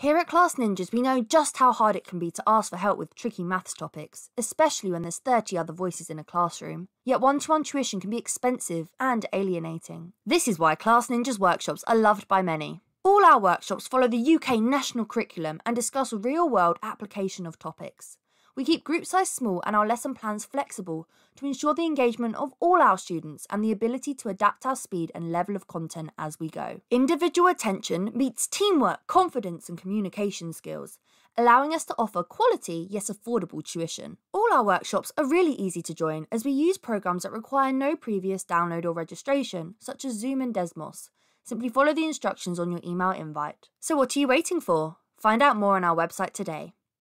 Here at Class Ninjas, we know just how hard it can be to ask for help with tricky maths topics, especially when there's 30 other voices in a classroom. Yet one to one tuition can be expensive and alienating. This is why Class Ninjas workshops are loved by many. All our workshops follow the UK national curriculum and discuss real world application of topics. We keep group size small and our lesson plans flexible to ensure the engagement of all our students and the ability to adapt our speed and level of content as we go. Individual attention meets teamwork, confidence, and communication skills, allowing us to offer quality yet affordable tuition. All our workshops are really easy to join as we use programs that require no previous download or registration, such as Zoom and Desmos. Simply follow the instructions on your email invite. So, what are you waiting for? Find out more on our website today.